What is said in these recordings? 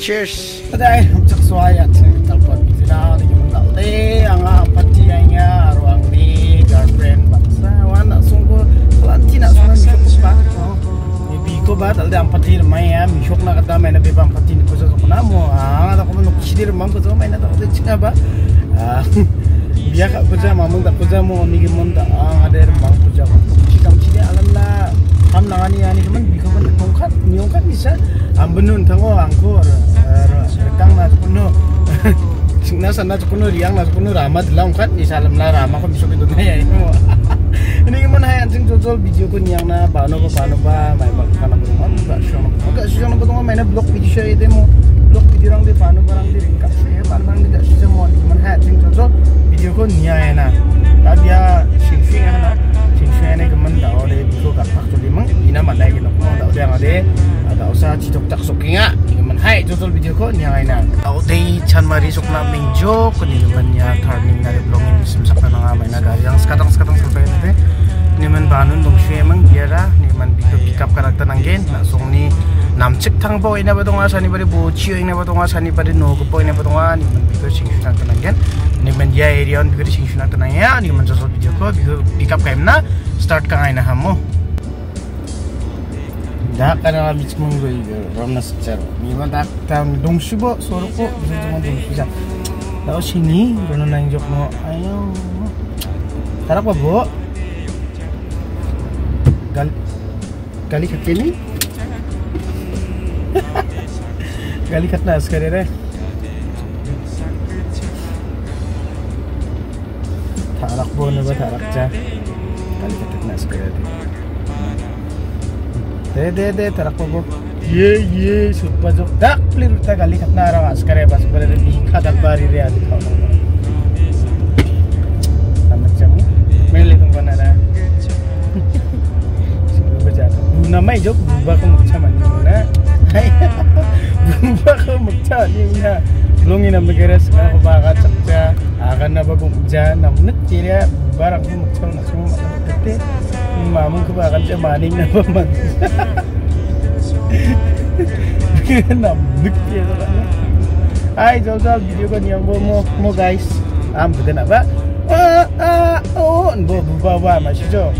Cheers. Today, I'm just why at talpot kita di Mandalde ang apati nya ruang ni girlfriend bangsa wana sungko Valentina sunan misok pa. Ibi ko ba talde ampati mai ya misok na kata mai na be ampati ni kusa ko na mo ah ta ko no kisidir mang ko mai na ta de chinga ba. Ah biya ka kuja mamung da kuja mo ni gimon da ang ader mang kuja ko. Chikam bisa ambunun tango angkor rekang na kuno singna sana kuno riang na kuno rama dilang kan di salam la rama ko biso bido na ya ini ini kemen hai? Anjing jojol video ko niang na bano ba bano ba. Mai ba kana mo ma ba shono ga shono ba tonga mai na blog video share ide mo. Blog video rang de bano barang de ringka se ban bang de ga shi mo. Kemen hai? Anjing jojol video ko niang na ta dia sing sing na total video ko nya ina ode chan mari sokna mingjo ko ni kemen ya turning ngare blong ini sim sakna nga mai na gari yang sekatang sekatang sampai nade ni men banun dong shwe mang biara ni men biko pick up karakter nanggen na song ni namchik thangbo ina ba donga sani bari bo chiyo ina ba donga sani bari no ko ina ba donga ni men biko sing shuna tananggen ni men ya area on biko sing shuna tanangya ni men josol video ko biko pick up kaim na start ka ngay na hamo da kana nga bich mong goy rom na sachar ni man da tam dong shibo soro ko biso tuma dong shija da o sini rono na injok mo ayo tarak pa bo gal gali khakke ni gali khatna as kare re tarak bo na ba tarak cha gali khatna दे दे दे तेरा को ये ये सुपर जो dak please उठा गाली खतना रहा आज करे बस बरे दिखा dak बारी रे आज खाओ समझ जाऊं मैं ले दूंगा ना सुबह बजा बुना मैं जो बुबा को मुच्छा मन ना बुबा को मुच्छा नहीं ना belum ini nama kira sekarang aku bakal cakca akan apa gue kerja namun kira barang gue muncul nak semua makan tete mamu gue bakal cak maning nama man namun kira kan Hai jauh-jauh video kan yang mau mau guys am betul apa ah ah oh bo bawa masih jauh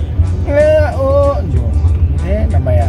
ah oh ini nama ya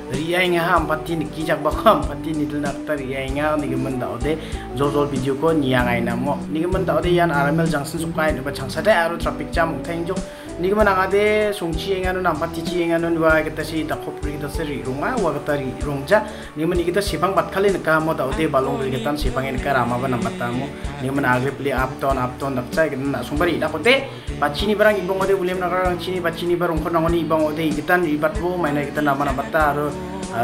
riai nga ha ampati ni kijak ba ko ampati ni dil nakta riai nga ni gemen da ode zol zol video ko niang ai na mo. Ni gemen da ode yan aramel junction sukai ni ba changsa de aro traffic jam thang jo ni gemen ang ade sungchi nga no ampati chi nga no wa kita si da khopri kita se ri runga wa kita ri rungja. Ni gemen kita sipang bat khali ka mo da ode balong kita sipang en ka rama ba nambat ta mo. Ni gemen agre pli up ton up ton dak chai na sumbari da kote barang ibong ode ulem na karang chini bachini barang kon ngoni ibong ode kita ribat bo maina kita nama ta aro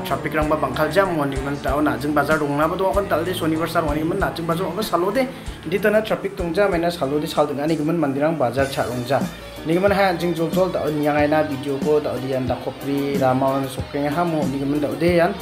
traffic rang ba bangkal jam mo ni man tao na bazar dong na ba do kon tal de sar wani man na bazar ba salo de di tana traffic tong ja maina salo de sal deng ani gumen mandirang bazar cha rong ni gumen ha jing jol jol da ni yang na video ko da di kopri rama sokeng ha mo ni gumen da de yan.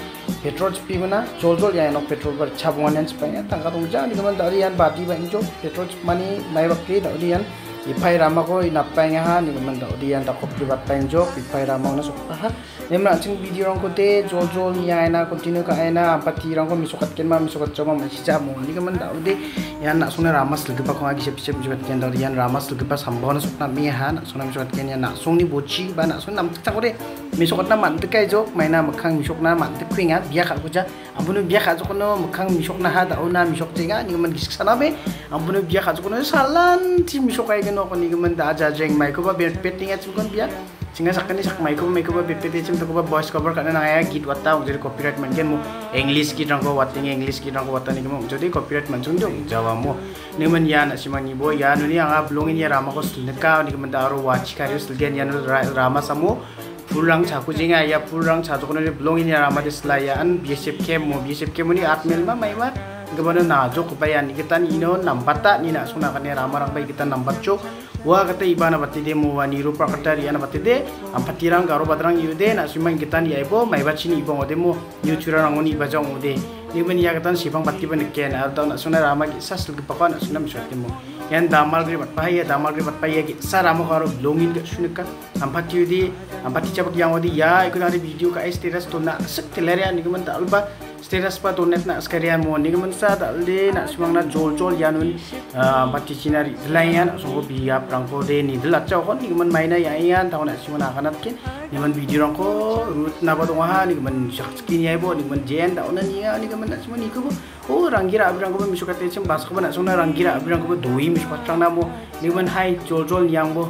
Petrol pi mana jol jol ya no petrol bar cha bon yan spanya tangka dong ja ni gumen da yan bati ba injo petrol mani mai bakri da di yan ipai rama ko inapai nga ha ni gumen da di yan da kopri bat pa injo ipai rama na sok ha Nemra cing video rong kote jol jol ni aina continue ka aina ampati rong ko misukat ken ma misukat choma ma sija mo ni kaman da ude yan nak suna ramas lagi ko agi sep sep jibat ken da yan ramas lagi pa sambona sukna mi ha nak suna misukat ken yan nak sung ni bochi ba nak suna nam kore misukat na man tekai jok maina makhang misuk na man te kwinga biya ka kuja ambunu biya ka jok no makhang misuk na ha da ona misuk tinga ni kaman gisik sana be ambunu biya ka jok no salan ti misuk ay gano ko ni kaman da aja jeng mai ko ba bet petinga chukon biya singa sakani sak mai ko mai ko ba bipete chim to ko ba voice cover kana na ya git watta ujeri copyright man gen mo english ki rang ko watting english ki rang ko watta ni mo jodi copyright man chung jong jawa mo ni man ya na simani bo ya nu ni anga blongin ya rama ko sulne ka ni man daro watch ka ri sulgen ya rama samo purang cha ku jinga ya purang cha kono blongin ya rama de slaya an bsf kem mo bsf ni atmel ma mai ma gabana na jok bayan kita ni ino nampata ni na suna kane ramarang bai kita nambat jok wa kata ibana batide mo wani rupa kata ri ana batide am patirang garo badrang yude na suman kita ni aibo mai bachini ibong ode mo yu churang ngoni bajong ode ni ben ya katan sibang batti ben ken ar da na suna rama gi sas lgi pakon na suna miswati mo yan damal gri bat pahaya damal gri bat pahaya gi saramo garo longin ga sunika am pati yudi am pati cabak yang odi ya ikut ada video ka status to na sek telere ni gemen da alba status pa donet na sekalian mo ni man sa le na sumang na jol jol yanun bati cinari layan so biya prangko de ni. Dela chau kon ni man maina ya yan tahu na simana kanat kin. Ni man video rangko rut na ba dong ha ni man shak skin ya bo. Ni man jen da onan ya ni man na simani ko oh rangira abrang ko misuk kate cem bas ko na sona rangira abrang ko doi mis patrang na mo ni man hai jol jol yang bo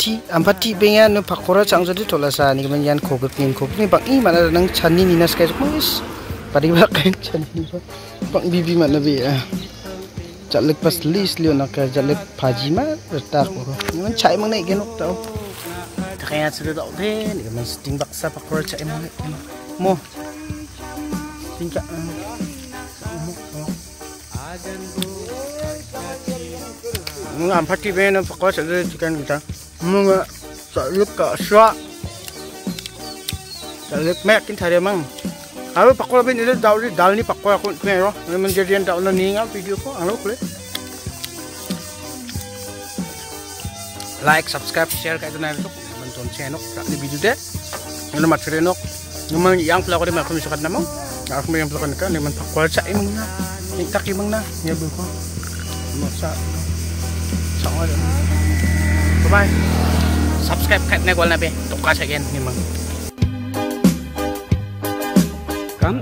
ti ampati benga no pakora changjodi tolasa ni man yan khogap nin khop ni bang i mana nang chani ni nas kai mas pari ba kai chani ni bang bibi mana be a jalek pas lis lio nak jalek phaji ma tak ko man chai mang nei genok tau kaya sudah tau deh ni man sting baksa pakora chai mang mo tingka Ampati benga no pakora chai chicken kita mga salip ka swa salip mek kin thare mang alo pakko bin ile dal dal ni pakko aku kero men jadian dal ni ngal video ko alo kle like subscribe share ka ito na ito man ton channel ka ni video de ano matire nok naman yang pala ko de makon sukat namo ako may yang pala ka ni man pakko sa imong na ni takimang na yabu ko sa sa bye bye. Subscribe kayaknya kalau nabi tukar sekian memang kan